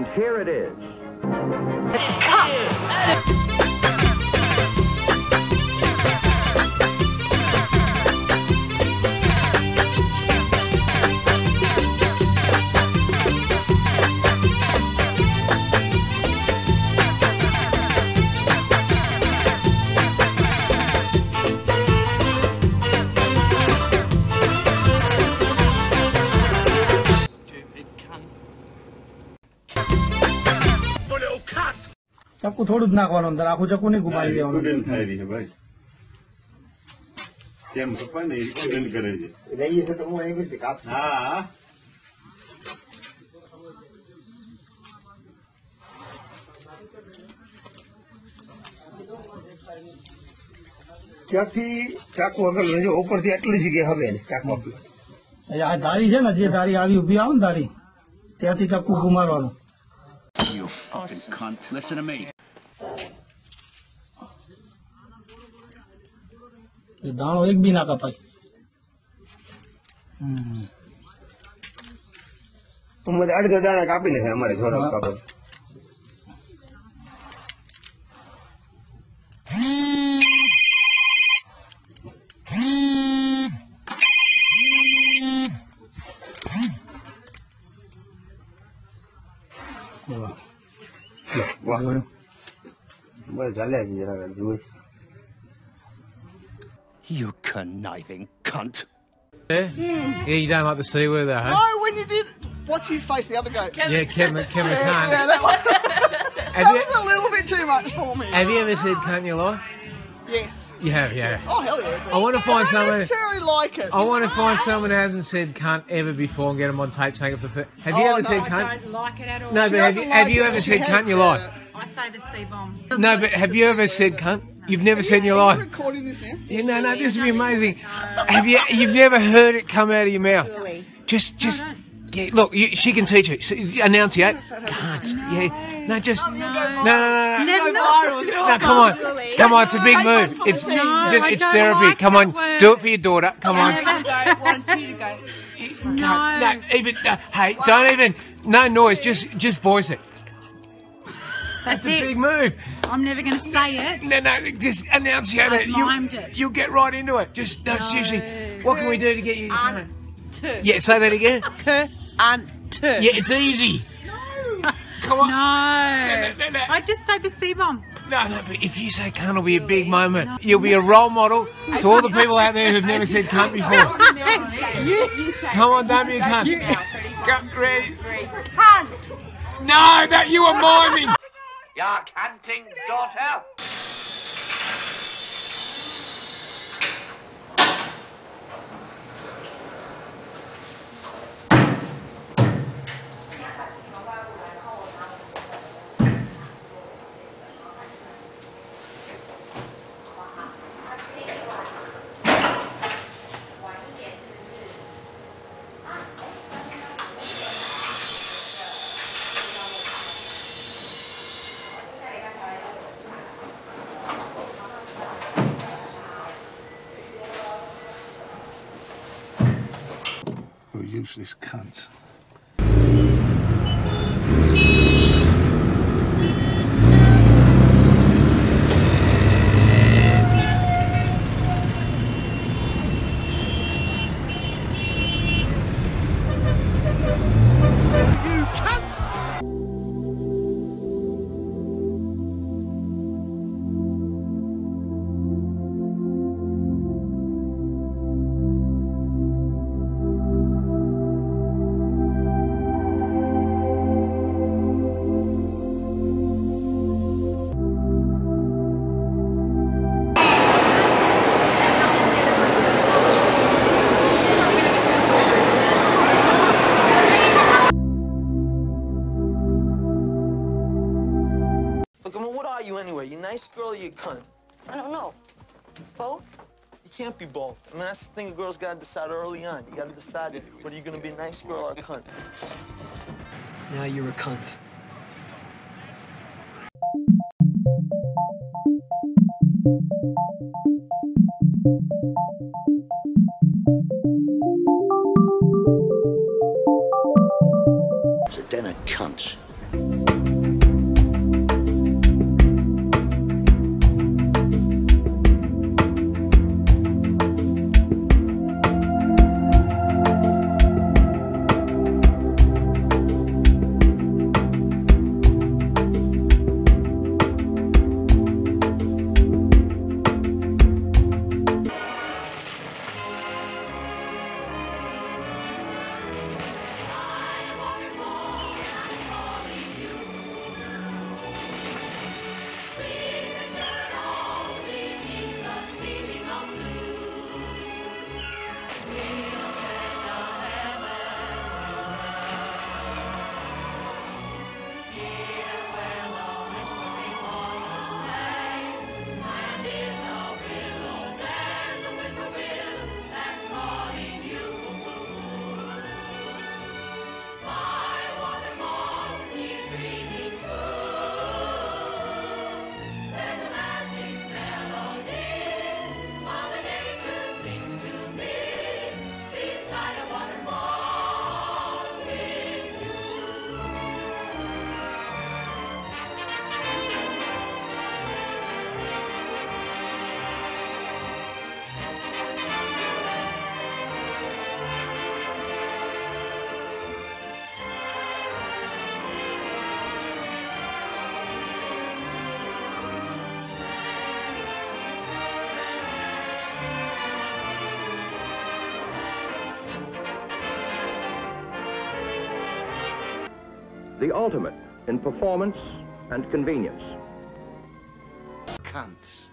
And here it is. ચક્કુ થોડું જ નાખવાનું અંદર આખું ચક્કુ નહીં ગુમાવી દેવાનું ઉડન થાય રહી છે ભાઈ કેમ પપ્પા ને ઉડન કરે છે રહીએ છે તો હું એવી રીતે કાપ હા ત્યાંથી ચાકુ આગળ લેજો ઉપરથી આટલી જગ્યાએ હવે ને ચાકુ આપી એ આ ધારી છે ને જે ધારી આવી ઉભી આવે ને ધારી ત્યાંથી ચક્કુ ગુમારવાનું You fucking cunt. Listen to me. એ દાણો એક બી ના કપાય હમ. અમારે અડધા દાણા કાપી નાખે અમારે જોરા કાપડ You conniving cunt. Eh? Yeah, you don't like the C word there, huh? No, when you did. What's his face? The other guy. Kevin. Yeah, Kevin. Kevin can't. Yeah, that, one. that was a little bit too much for me. Have you ever said cunt in your life? Yes. You have, yeah. Oh hell yeah! I want to find I someone. I necessarily like it. I want to find someone who hasn't said cunt ever before and get them on tape saying it for. Have you oh, ever no, said cunt? I don't like it at all. No, she but have you, like have you ever she said cunt in your life? I say the C bomb. No, but have you ever said cunt? You've never said in your life. recording this now? Yeah, no, no, this would be amazing. Have you? You've never heard it come out of your mouth. Just, just. Yeah, look, you, she can teach it. So, enunciate. Can't. Yeah. No, just. No, no, no, no. Never No, come on. Come on, it's a big move. It's No, just it's therapy. like Come on. Do it for your daughter. Come on. No. No, even uh, hey, don't even no noise, just just voice it. That's It's a it. big move. I'm never going to say it. No, no, just enunciate I've it. You, mimed it. You'll get right into it. Just no, seriously. What can we do to get you to come in? Two. Yeah, say that again. K and two. Yeah, it's easy. No. Come on. No. No, no, no. I just say the C bomb. No, no, but if you say cunt, it'll be a big moment. You'll be a role model to all the people out there who've never said cunt before. Come on, don't be a cunt. Go, ready? No, that you were miming. Your canting daughter. Useless cunt. Nice girl or you cunt? I don't know. Both? You can't be both. I mean, that's the thing a girl's got to decide early on. You got to decide whether you're going to be a nice girl or a cunt. Now you're a cunt. It's a the ultimate in performance and convenience. Cunt.